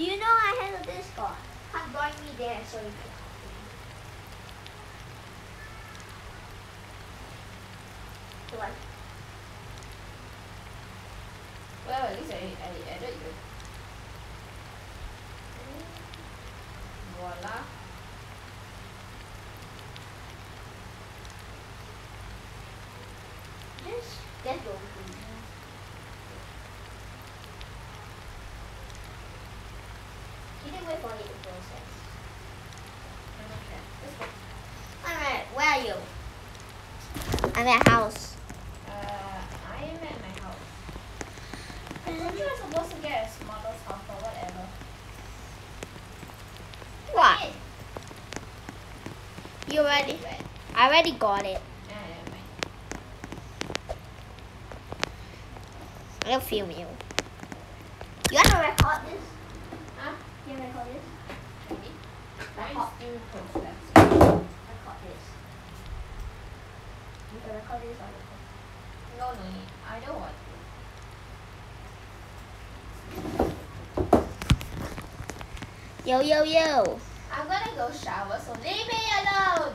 Do you know I have a Discord? Come join me there so you can copy me. What? Well, at least I, I added you. Voila. Just get to me. You didn't wait for it to process. Okay. Let's go. Alright, where are you? I'm at house. Uh, I am at my house. I thought you were supposed to get a mother's house or whatever. What? You already? I already got it. Yeah, never mind. I'll film you. You wanna record this? Huh? You wanna record this? Ready? Record, Mine still process. record this. You can record this or record. No, no need. I don't want to. Yo, yo, yo. I'm gonna go shower, so leave me alone.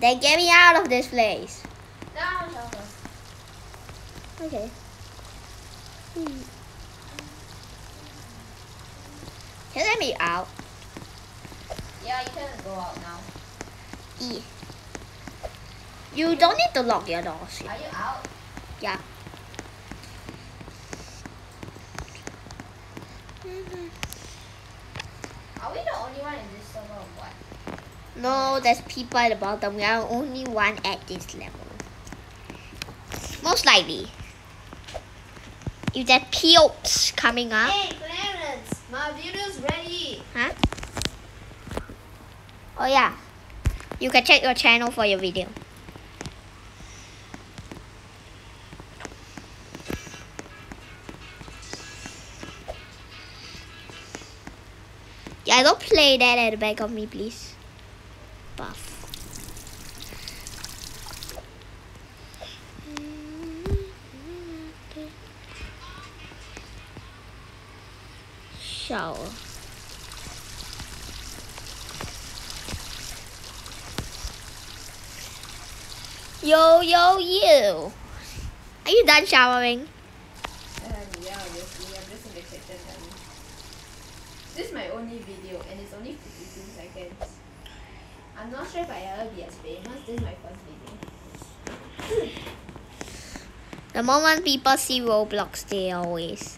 Then get me out of this place. No, shower. Okay. Hmm. Can you let me out? Yeah, you can go out now. E. You don't need to lock your doors. Are you out? Yeah. Mm-hmm. Are we the only one in this server or what? No, there's people at the bottom. We are only one at this level. Most likely. If there peeps coming up, Hey, Clarence, my video's ready. huh? Oh yeah. You can check your channel for your video. Yeah, don't play that at the back of me, please. Buff. Shower. Yo, yo, you. Are you done showering? Um, this is my only video and it's only 52 seconds. I'm not sure if I ever be as famous. This is my first video. The moment people see Roblox, they always.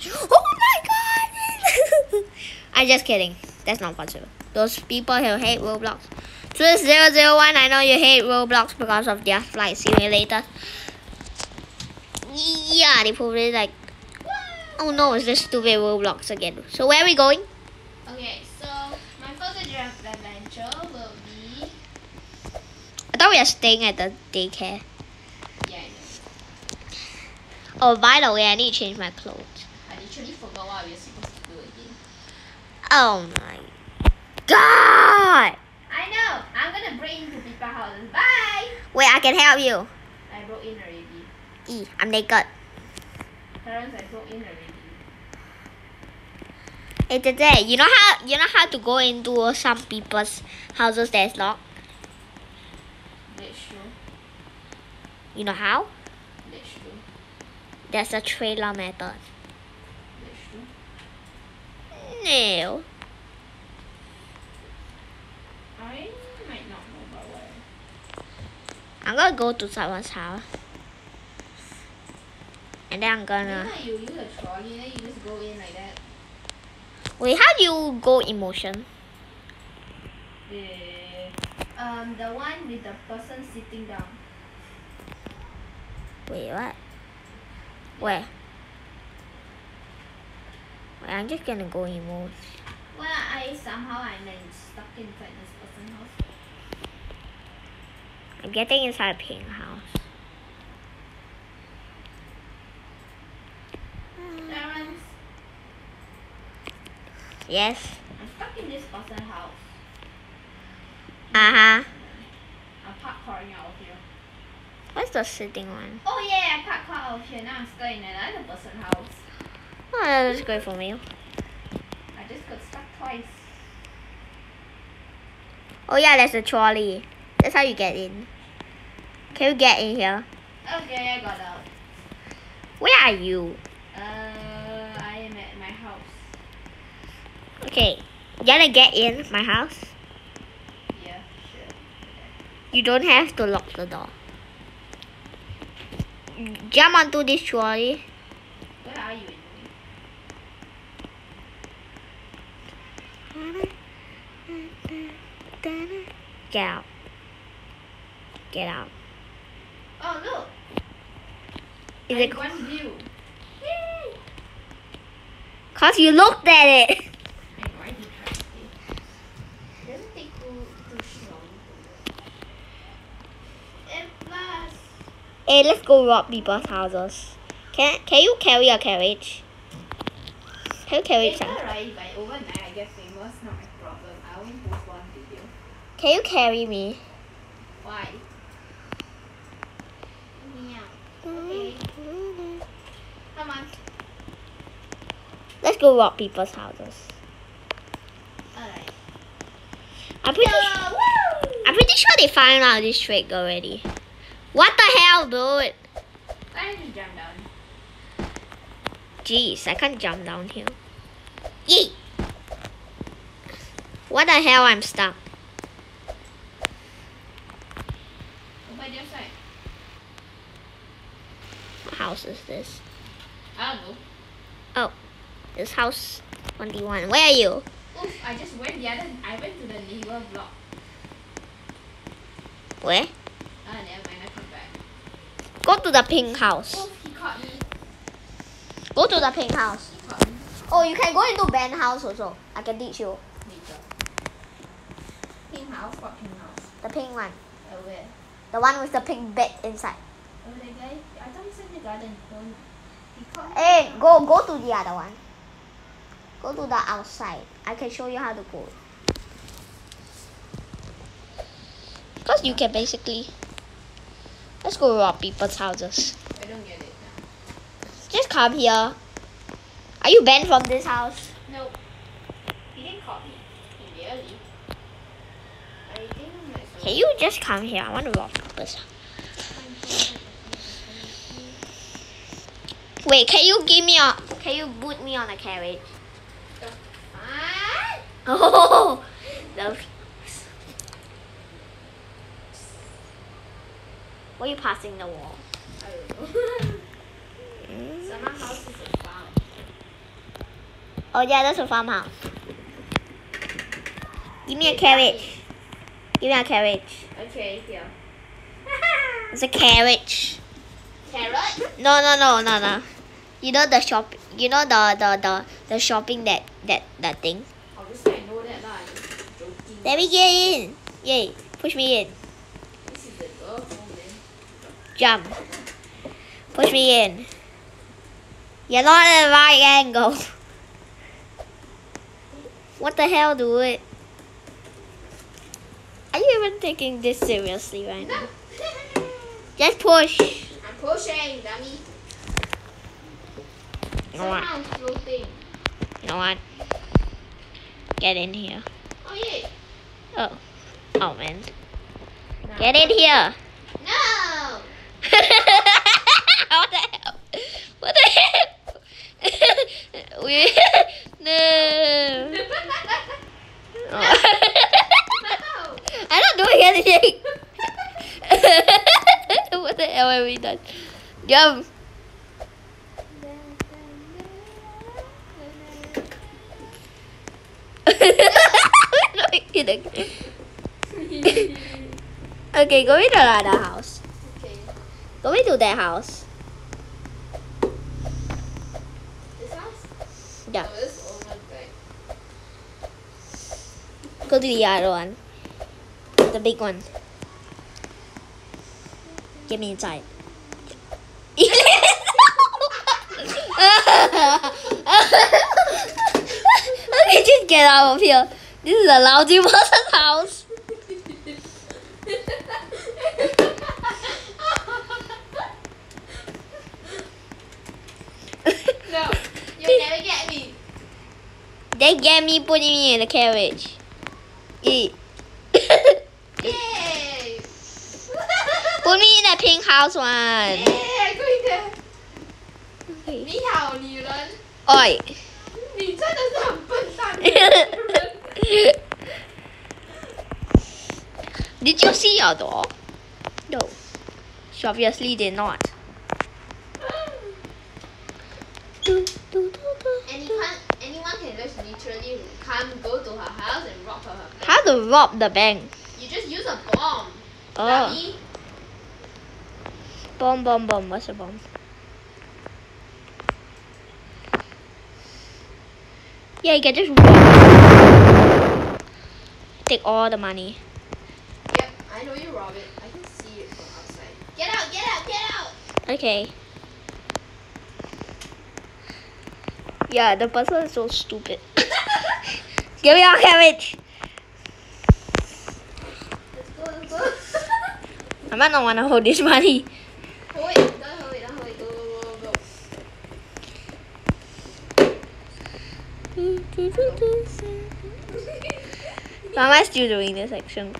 Oh my god! I'm just kidding. That's not possible. Those people who hate Roblox. Twist 001, I know you hate Roblox because of their flight simulator. Yeah, they probably like, oh no, it's this stupid Roblox again. So where are we going? Okay, so my first adventure adventure will be. I thought we are staying at the daycare. Yeah. Oh, by the way, I need to change my clothes. I literally forgot what we were supposed to do again. Oh my god! I know. I'm gonna break into people's houses. Bye. Wait, I can help you. I broke in already. E, I'm naked. Parents, I broke in already. Hey, today, you know how you know how to go into some people's houses that's locked. That's true. You know how? That's. A trailer method. No. I might not know about where. I'm gonna go to someone's house. And then I'm gonna. how you use a trolley, then you just go in like that. Wait, how do you go emotion? The um the one with the person sitting down. Wait, what? Where? Wait, I'm just gonna go emote. Well, I somehow I'm stuck inside this person's house. I'm getting inside a pink house. Yes. I'm stuck in this person's house. Uh huh. I'm parkouring out of here. What's the sitting one? Oh yeah, I parked out of here. Now I'm stuck in another person's house. Oh, that's great for me. I just got stuck twice. Oh yeah, there's a trolley. That's how you get in. Can you get in here? Okay, I got out. Where are you? Uh, I am at my house. Okay. You gonna get in my house? Yeah, sure. You don't have to lock the door. Jump onto this trolley. Where are you? Get out. Get out. Oh look! Is I it one view. Cause you looked at it? I know, I did try to see. Doesn't take too, too long. And plus, Hey, let's go rob people's houses. Can can you carry a carriage? Can you carry later, some? right, if I overnight I get famous, not my problem. I only post one video. Can you carry me? Why? Okay. Come on. Let's go rob people's houses. Alright. I'm pretty! I'm pretty sure they found out this trick already. What the hell, dude? I just jump down. Jeez, I can't jump down here. Yee! What the hell? I'm stuck. Go by the other side. What house is this? I don't know. Oh, this house 21. Where are you? Oof, I just went the other I went to the neighbor block. Where? Ah, never mind, I come back. Go to the pink house. Oof, he caught me. Go to the pink house. He caught me. Oh, you can go into Ben house also. I can teach you. Pink house, what pink house? The pink one. Uh, where? The one with the pink bed inside. Oh, that guy? I thought he said the garden. Don't. He caught me. Hey, go go to the other one. Go to the outside. I can show you how to go. Cause you can basically. Let's go rob people's houses. I don't get it. Just come here. Are you banned from this house? Nope. He didn't call me. He really. I think I'm like so- Can you just come here? I want to rob people's house. Wait, can you give me a? Can you boot me on a carriage? Oh, no. Why are you passing the wall? I don't know. Summer house is a farm. Oh yeah, that's a farmhouse. Give me a carriage. Give me a carriage. Okay, here. It's a carriage. Carrot? No, no, no, no, no. You know the shop. You know the the the, the shopping that that that thing. Obviously, I know that lah. I'm just joking. Let me get in. Yay! Push me in. This is the girl home then. Jump. Push me in. You're not at the right angle. What the hell, dude? Are you even taking this seriously right now? Just push. I'm pushing, dummy. You know what? You know what? Get in here. Oh yeah. Oh. Oh man. Get in here. No. what the hell? What the hell? we no. I'm not doing anything. what the hell have we done? Jump. okay, go into another house. okay. Go into that house. This house? Yeah. Go to the other one. The big one. Get me inside. okay, just get out of here. This is a lousy person's house. no, you'll never get me. They get me putting me in the carriage. Eat. Yay! Put me in the pink house one. Yeah, go in there. Okay. 你好，女人， Oi. 你真的是很笨蛋的女人。 Did you see your door? No. She obviously did not. Literally come, go to her house and rob her. her bank. How to rob the bank? You just use a bomb. Oh, Dummy. bomb, bomb, bomb. What's a bomb? Yeah, you can just rob. Take all the money. Yep, I know you rob it. I can see it from outside. Get out! Get out! Get out! Okay. Yeah, the person is so stupid. Give me your carriage. Let's! I might not want to hold this money. hold it! Don't hold it! Don't hold it! Go! Go! Go! Go! Still doing this action?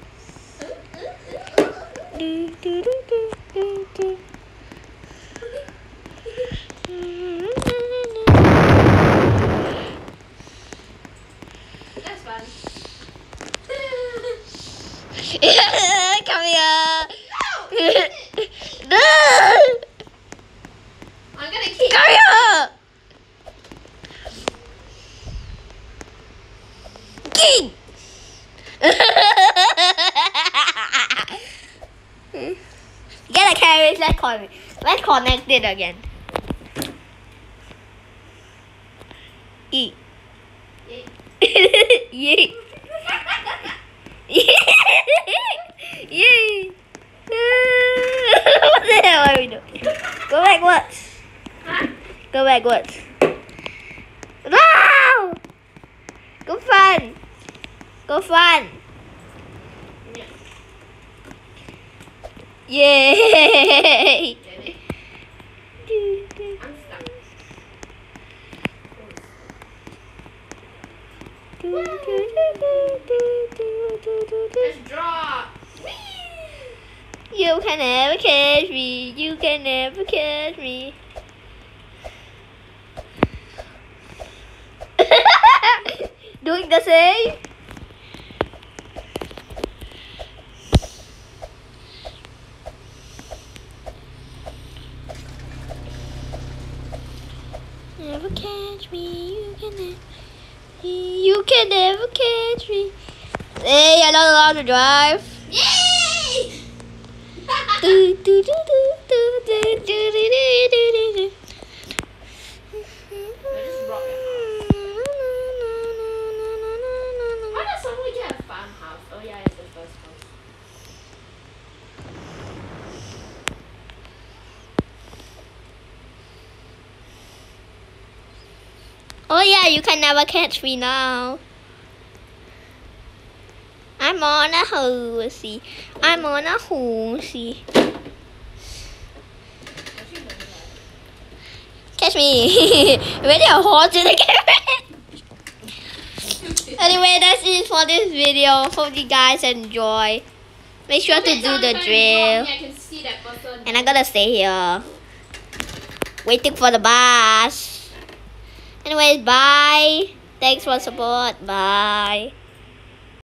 That's fun. Come here. No! no! I'm gonna kick. Come here. King. Get a carriage. Let's con- Let's connect it again. E. Yay. Yay. What the hell are we doing? Go backwards. Huh? Go backwards. No! Go fun. Go fun. Yay! You can never catch me. You can never catch me. Doing the same. allowed to drive? Yay! Oh yeah, you can never catch me now. I'm on a horsey. I'm on a horsey. Catch me. Ready a horse in the carriage. Anyway, that's it for this video. Hope you guys enjoy. Make sure to do the drill. And I'm gonna stay here. Waiting for the bus. Anyways, bye. Thanks for support. Bye.